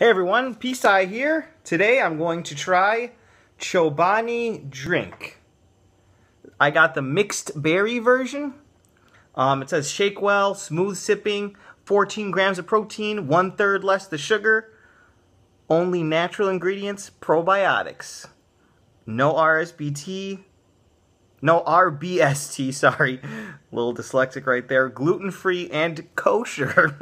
Hey everyone, P Sai here. Today I'm going to try Chobani Drink. I got the mixed berry version. Um, it says shake well, smooth sipping, 14 grams of protein, one third less the sugar, only natural ingredients, probiotics. No RSBT, no RBST, sorry. A little dyslexic right there. Gluten free and kosher.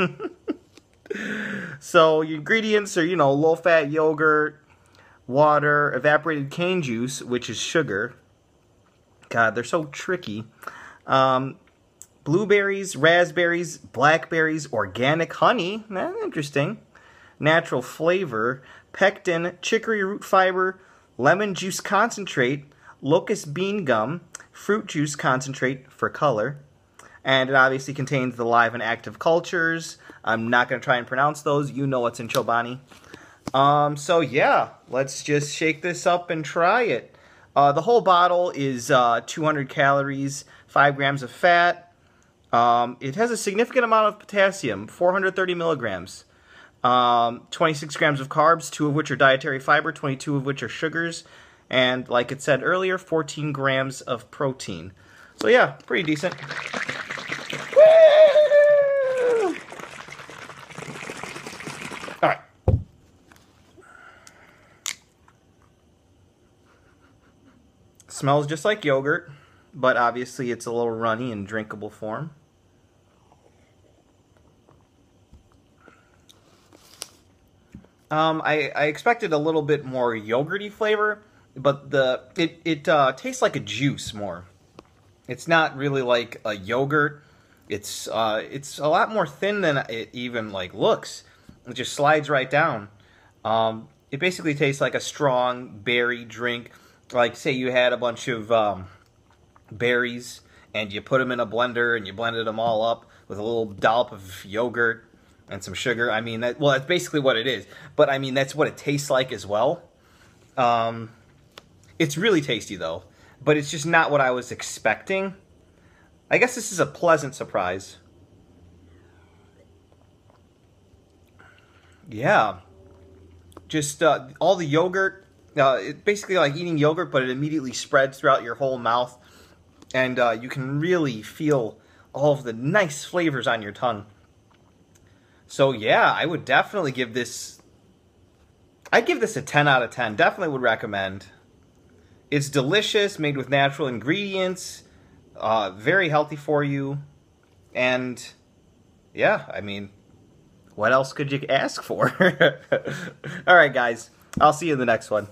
so your ingredients are, you know, low fat yogurt, water, evaporated cane juice, which is sugar. God, they're so tricky. Um, blueberries, raspberries, blackberries, organic honey. That's interesting. Natural flavor, pectin, chicory root fiber, lemon juice concentrate, locust bean gum, fruit juice concentrate for color, and it obviously contains the live and active cultures. I'm not going to try and pronounce those. You know what's in Chobani. Um, so yeah, let's just shake this up and try it. Uh, the whole bottle is uh, 200 calories, 5 grams of fat. Um, it has a significant amount of potassium, 430 milligrams. Um, 26 grams of carbs, 2 of which are dietary fiber, 22 of which are sugars. And like it said earlier, 14 grams of protein. So yeah, pretty decent. Smells just like yogurt, but obviously it's a little runny in drinkable form. Um, I, I expected a little bit more yogurty flavor, but the it, it uh, tastes like a juice more. It's not really like a yogurt. It's uh, it's a lot more thin than it even like looks. It just slides right down. Um, it basically tastes like a strong berry drink. Like say you had a bunch of um, berries and you put them in a blender and you blended them all up with a little dollop of yogurt and some sugar. I mean, that well, that's basically what it is. But I mean, that's what it tastes like as well. Um, it's really tasty though, but it's just not what I was expecting. I guess this is a pleasant surprise. Yeah. Just uh, all the yogurt, uh, it basically like eating yogurt, but it immediately spreads throughout your whole mouth. And uh, you can really feel all of the nice flavors on your tongue. So yeah, I would definitely give this... I'd give this a 10 out of 10. Definitely would recommend. It's delicious, made with natural ingredients uh, very healthy for you. And yeah, I mean, what else could you ask for? All right, guys. I'll see you in the next one.